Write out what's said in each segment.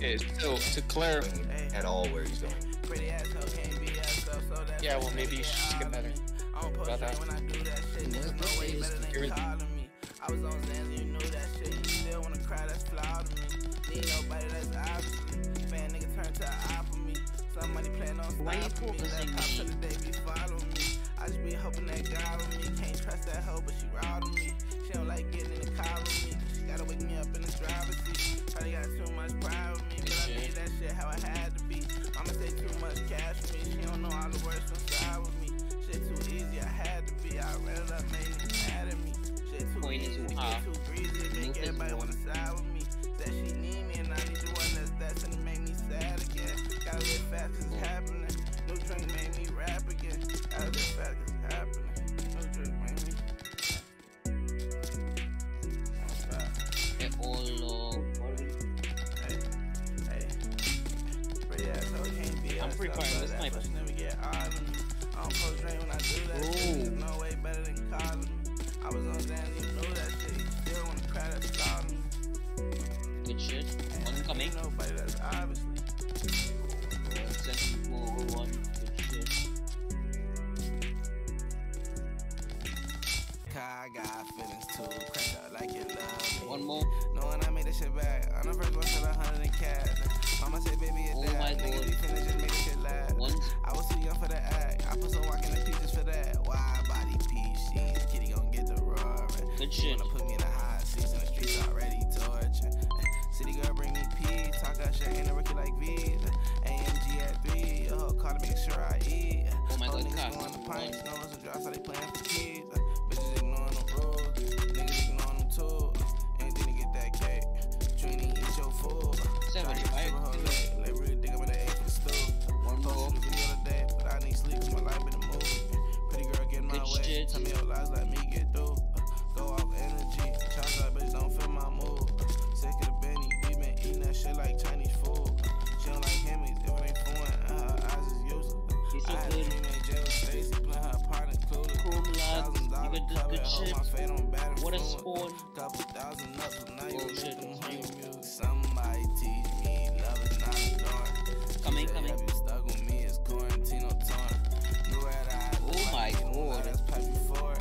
Okay, so to clarify, at all where he's going. yeah, well maybe you should just get uh, better about that. You're- I was on Zans, you knew that shit. You still wanna cry, that's flawed to me. Need nobody that's obviously. Fan nigga turn to an eye for me. Somebody plan on Why you stopping me. That cop me? to the day be following me. I just be hoping that God with me. Can't trust that hoe, but that shit how it had to be. Mama say too much cash for me. She don't know all the words inside with me. Shit too easy, I had to be. I read it up, made it mad at me. Shit too Point easy, into to half. get too. Make Move this everybody wanna side with me. Be I'm us, free so firing this sniper. never get hard. I don't post rain when I do that shit. There's no way better than calling. I was on Zans, you know that shit. You still wanna cry, that's flawed good shit. One coming. Ain't nobody that's obviously. Second move, one. Good shit. I got feelings too. Crash out like you love me. One more. Knowing I made that shit back. On the first one, shot a hundred in cash. Mama said, baby, it's Oh Niggas God. be finna just make shit. One. I was too young for the act. I put some walk in the pieces for that. Wide body PCs. Kitty gon' get the roaring. Good shit. wanna put me in the hot seats in the streets already torture. Eh, City girl bring me peas. Talk that shit ain't a rookie like V's. AMG at three. Your call to make sure I eat. Oh my Whole God, niggas going to pints. No one's a drop, so they playing for kids. Shit. my fate on bad What a spawn. Couple thousand nuts, but now you Oh, shit, making it's honey Somebody teach me love is not a dorm. Coming, Say coming. Have you stuck with me? It's quarantine oh, on torn. I Oh my God. That's pipe before.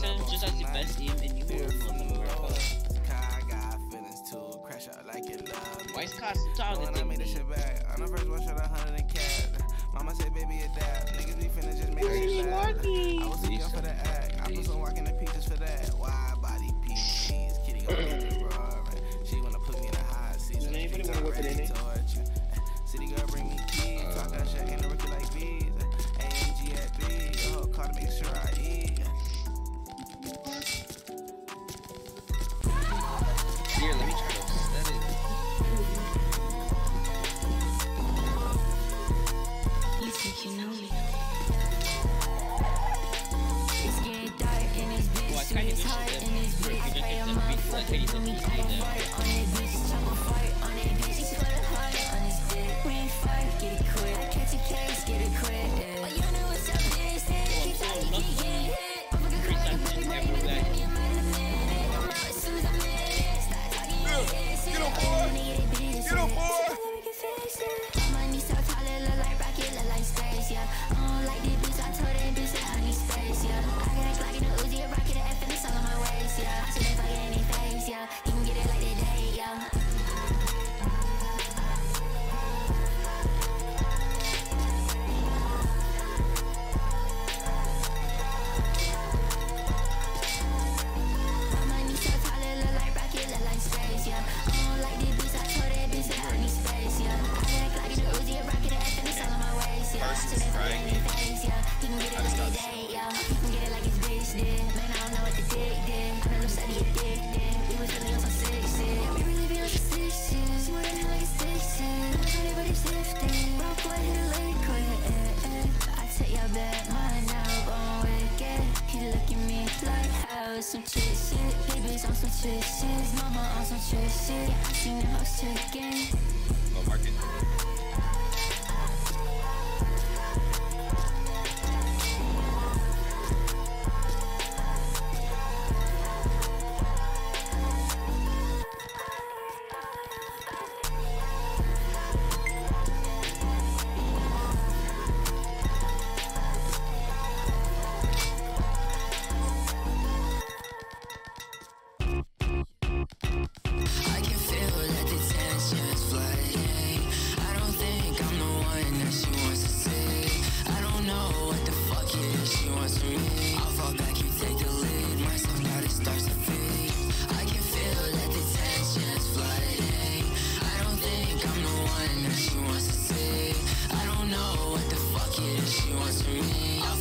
Sam just has the best aim in the world, motherfucker. Car got feelings too. Crash out like you love me. I made me? shit back, on the first one shot a hundred in cash. Mama said, baby, it that. Niggas be finna just make shit last. I was too young for the act. I put some walk in the pieces for that. Wide body PCs. Kitty gon' get the roaring. She wanna put me in the hot seats. Does anybody wanna whip it in it? Beats Eh, eh. How some shit. Babies on some shit. Mama on some shit. Yeah, I seen the house chicken. Go market.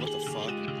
What the fuck?